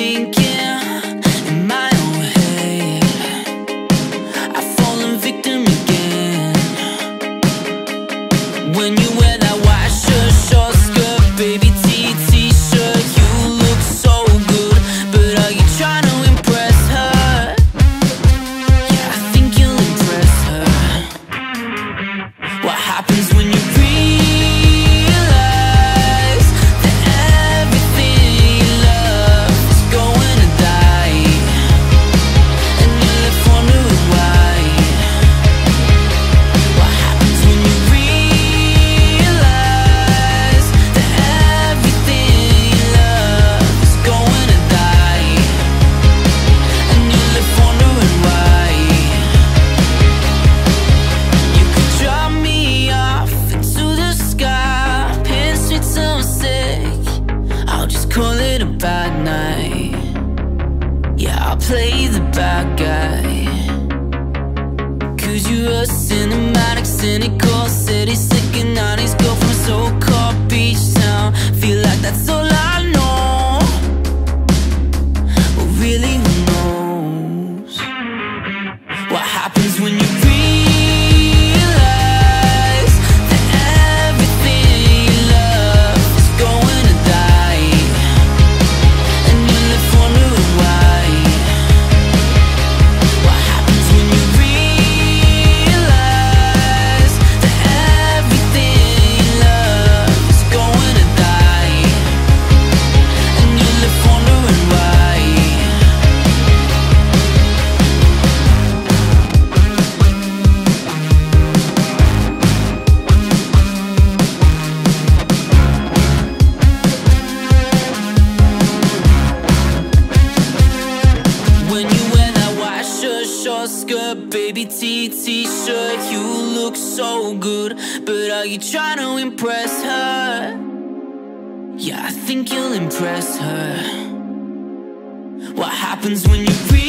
thinking having a bad night. Yeah, I'll play the bad guy. Cause you're a cinematic, cynical city slick and honest girl from a so-called beach town. Feel like that's all I know. But really, who knows? What happens when you short skirt, baby T t-shirt, you look so good. But are you trying to impress her? Yeah, I think you'll impress her. What happens when you?